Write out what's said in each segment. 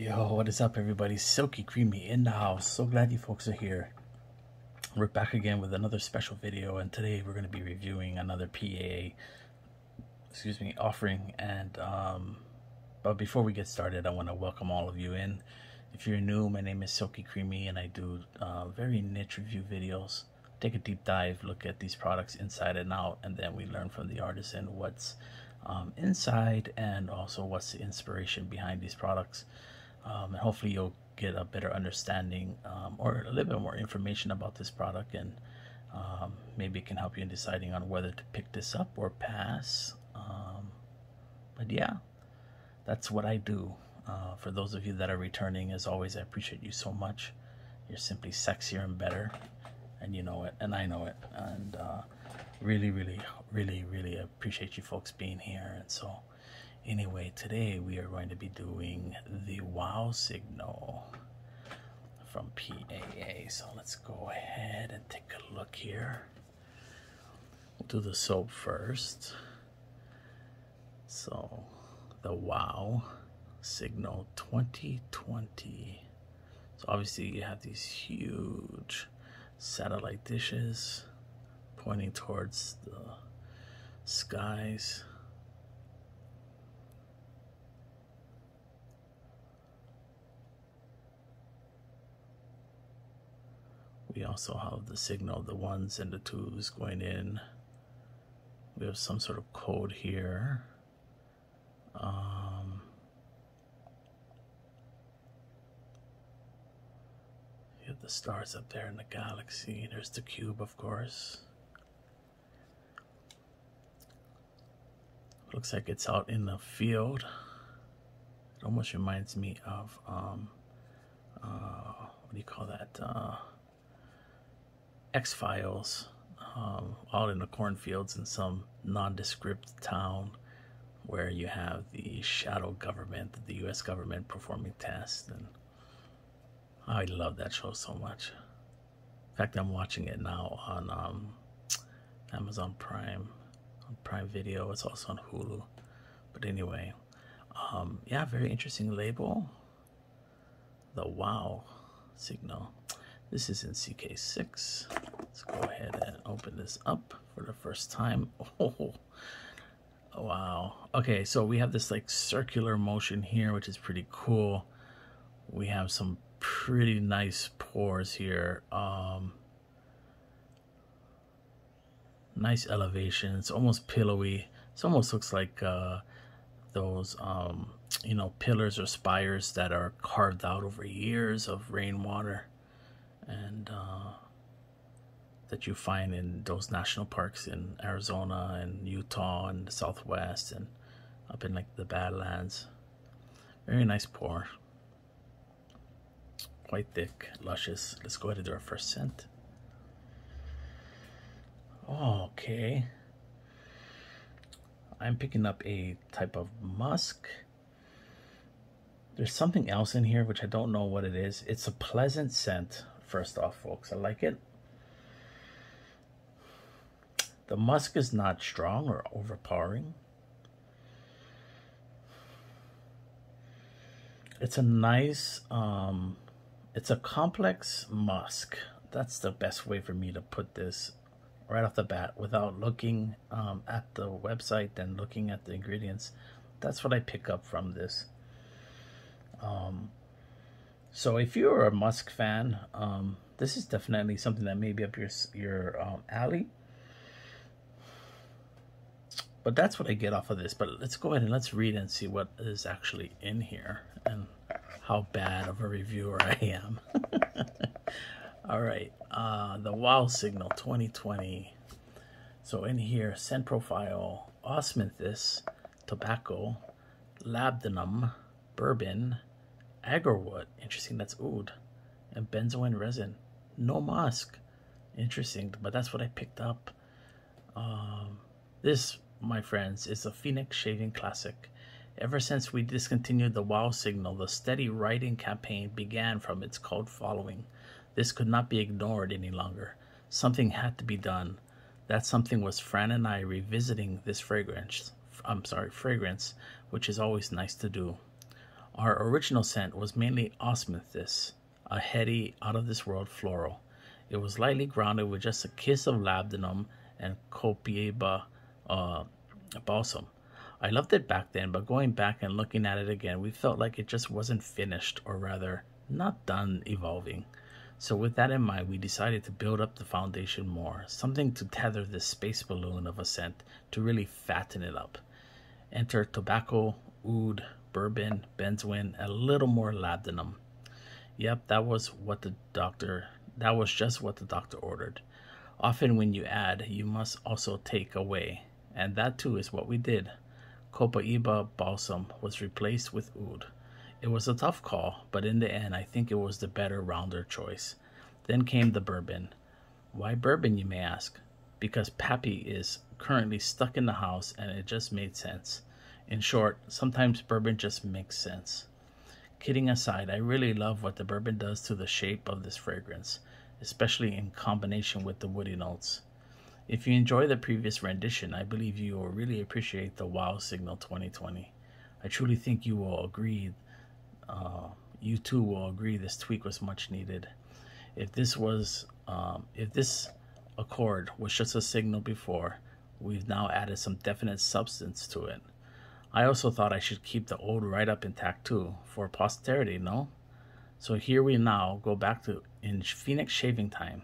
Yo, what is up, everybody? Silky Creamy in the house. So glad you folks are here. We're back again with another special video, and today we're going to be reviewing another PAA, excuse me, offering. And um, but before we get started, I want to welcome all of you in. If you're new, my name is Silky Creamy, and I do uh, very niche review videos. Take a deep dive, look at these products inside and out, and then we learn from the artisan what's um, inside and also what's the inspiration behind these products um, and hopefully you'll get a better understanding um, or a little bit more information about this product and um, maybe it can help you in deciding on whether to pick this up or pass. Um, but yeah that's what I do. Uh, for those of you that are returning as always I appreciate you so much. You're simply sexier and better and you know it and I know it. And uh, really really really really appreciate you folks being here. And so Anyway, today we are going to be doing the wow signal from PAA. So let's go ahead and take a look here. We'll do the soap first. So the wow signal 2020. So obviously you have these huge satellite dishes pointing towards the skies we also have the signal, the ones and the twos going in. We have some sort of code here. Um, you have the stars up there in the galaxy. There's the cube, of course. Looks like it's out in the field. It almost reminds me of, um, uh, what do you call that? Uh, X Files, um, out in the cornfields in some nondescript town where you have the shadow government, the U.S. government performing tests, and I love that show so much. In fact, I'm watching it now on um, Amazon Prime, on Prime Video. It's also on Hulu. But anyway, um, yeah, very interesting label. The wow signal. This is in CK6. Let's go ahead and open this up for the first time. Oh, wow. Okay, so we have this like circular motion here, which is pretty cool. We have some pretty nice pores here. Um, nice elevation. It's almost pillowy. It almost looks like uh, those, um, you know, pillars or spires that are carved out over years of rainwater and uh, that you find in those national parks in Arizona and Utah and the Southwest and up in like the Badlands. Very nice pour. Quite thick, luscious. Let's go ahead and do our first scent. okay. I'm picking up a type of musk. There's something else in here which I don't know what it is. It's a pleasant scent first off, folks. I like it. The musk is not strong or overpowering. It's a nice, um, it's a complex musk. That's the best way for me to put this right off the bat without looking um, at the website and looking at the ingredients. That's what I pick up from this. Um, so if you're a Musk fan, um, this is definitely something that may be up your your um, alley. But that's what I get off of this. But let's go ahead and let's read and see what is actually in here and how bad of a reviewer I am. All right, uh, the Wow Signal 2020. So in here, scent profile, osmanthus, tobacco, labdanum, bourbon, agarwood. Interesting, that's oud. And benzoin resin. No musk. Interesting, but that's what I picked up. Um, this, my friends, is a Phoenix Shaving Classic. Ever since we discontinued the WOW signal, the steady writing campaign began from its cult following. This could not be ignored any longer. Something had to be done. That something was Fran and I revisiting this fragrance. I'm sorry, fragrance, which is always nice to do. Our original scent was mainly osmanthus, a heady, out of this world floral. It was lightly grounded with just a kiss of labdanum and copaiba uh, balsam. I loved it back then, but going back and looking at it again, we felt like it just wasn't finished, or rather, not done evolving. So, with that in mind, we decided to build up the foundation more, something to tether this space balloon of a scent to really fatten it up. Enter tobacco, oud, bourbon, benzoin, a little more labdanum. Yep, that was what the doctor, that was just what the doctor ordered. Often, when you add, you must also take away, and that too is what we did. Copaiba balsam was replaced with oud. It was a tough call, but in the end, I think it was the better, rounder choice. Then came the bourbon. Why bourbon, you may ask? Because Pappy is currently stuck in the house and it just made sense. In short, sometimes bourbon just makes sense. Kidding aside, I really love what the bourbon does to the shape of this fragrance, especially in combination with the woody notes. If you enjoy the previous rendition, I believe you will really appreciate the Wow Signal 2020. I truly think you will agree uh, you too will agree this tweak was much needed. If this was, um, if this accord was just a signal before, we've now added some definite substance to it. I also thought I should keep the old write up intact too, for posterity, no? So here we now go back to in Phoenix shaving time.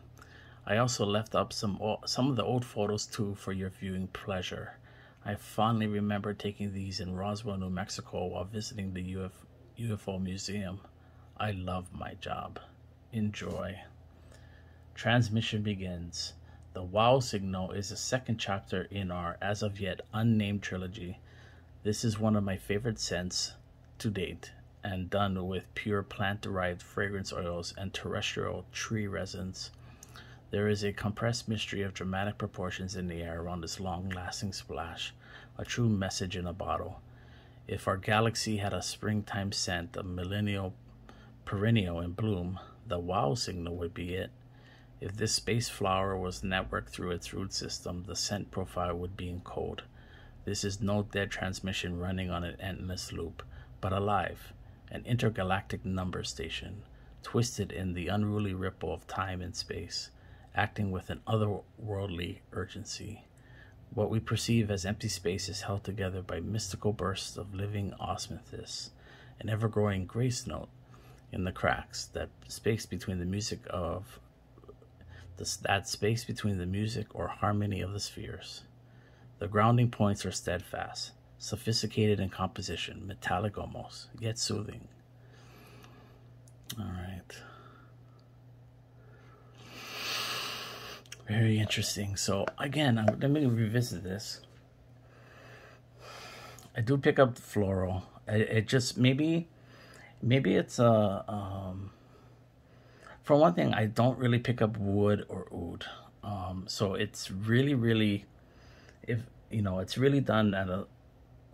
I also left up some some of the old photos too for your viewing pleasure. I fondly remember taking these in Roswell, New Mexico while visiting the UF, UFO Museum. I love my job. Enjoy. Transmission begins. The Wow signal is the second chapter in our as of yet unnamed trilogy. This is one of my favorite scents to date and done with pure plant derived fragrance oils and terrestrial tree resins. There is a compressed mystery of dramatic proportions in the air around this long lasting splash, a true message in a bottle. If our galaxy had a springtime scent, a millennial perennial in bloom, the wow signal would be it. If this space flower was networked through its root system, the scent profile would be in code. This is no dead transmission running on an endless loop, but alive, an intergalactic number station, twisted in the unruly ripple of time and space, acting with an otherworldly urgency. What we perceive as empty space is held together by mystical bursts of living osmosis, an ever growing grace note in the cracks, that space between the music of the, that space between the music or harmony of the spheres. The grounding points are steadfast, sophisticated in composition, metallic almost, yet soothing. All right. Very interesting. So again, I'm, let me revisit this. I do pick up the floral. It, it just maybe, maybe it's a. Um, for one thing, I don't really pick up wood or oud. Um, so it's really, really, if you know, it's really done at a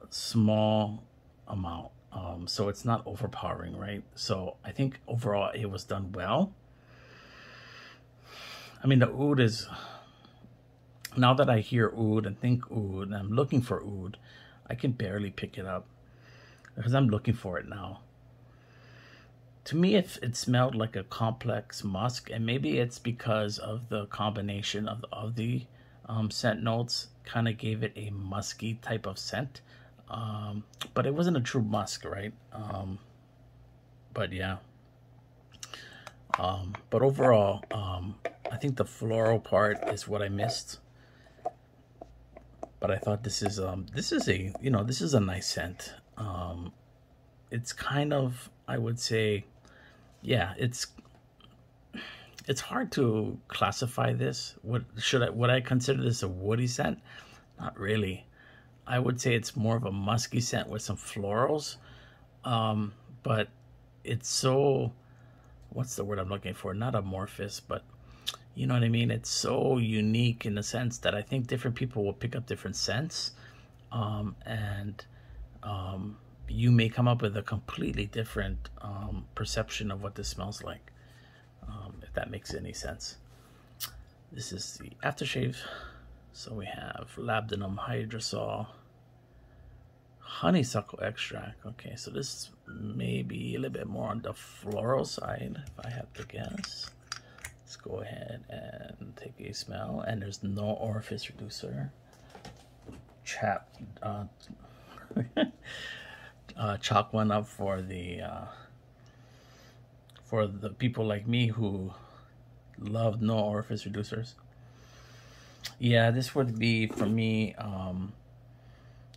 small amount. Um, so it's not overpowering, right? So I think overall it was done well. I mean, the oud is. Now that I hear oud and think oud, and I'm looking for oud, I can barely pick it up because I'm looking for it now. To me, it, it smelled like a complex musk, and maybe it's because of the combination of, of the um, scent notes, kind of gave it a musky type of scent. Um, but it wasn't a true musk, right? Um, but yeah. Um, but overall, um, I think the floral part is what I missed. But I thought this is um this is a you know this is a nice scent. Um, it's kind of I would say, yeah, it's it's hard to classify this. What should I would I consider this a woody scent? Not really. I would say it's more of a musky scent with some florals. Um, but it's so what's the word I'm looking for? Not amorphous, but you know what I mean? It's so unique in the sense that I think different people will pick up different scents. Um, and um, you may come up with a completely different um, perception of what this smells like, if that makes any sense. This is the aftershave. So we have labdanum hydrosol, honeysuckle extract. Okay, so this may be a little bit more on the floral side, if I have to guess. Let's go ahead and take a smell. And there's no orifice reducer. Chap, uh, uh, chalk one up for the uh, for the people like me who love no orifice reducers. Yeah, this would be for me. Um,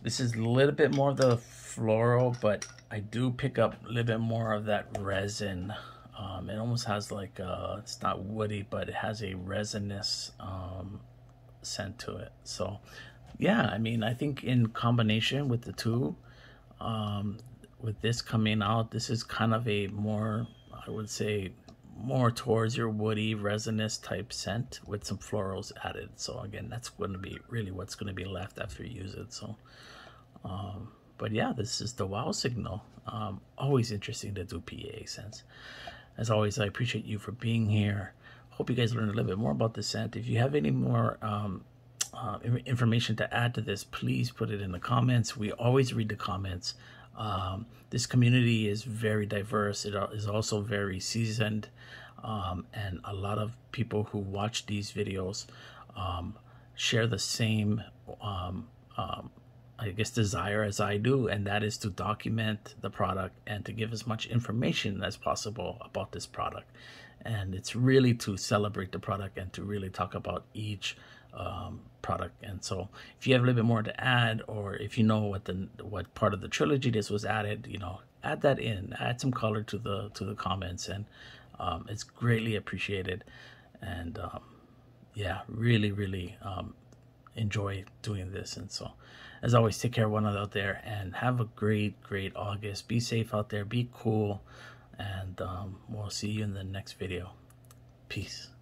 this is a little bit more of the floral, but I do pick up a little bit more of that resin. Um, it almost has like a, it's not woody, but it has a resinous um, scent to it. So, yeah, I mean, I think in combination with the two, um, with this coming out, this is kind of a more, I would say, more towards your woody resinous type scent with some florals added so again that's going to be really what's going to be left after you use it so um, but yeah, this is the wow signal. Um, always interesting to do PA scents. As always, I appreciate you for being here. Hope you guys learned a little bit more about the scent. If you have any more um, uh, information to add to this, please put it in the comments. We always read the comments. Um, this community is very diverse. It is also very seasoned. Um, and a lot of people who watch these videos um, share the same um, um, I guess, desire as I do, and that is to document the product and to give as much information as possible about this product. And it's really to celebrate the product and to really talk about each um, product. And so, if you have a little bit more to add, or if you know what the what part of the trilogy this was added, you know, add that in, add some color to the to the comments, and um, it's greatly appreciated. And um, yeah, really, really um, enjoy doing this. And so, as always, take care of one another out there and have a great, great August. Be safe out there, be cool, and um, we'll see you in the next video. Peace.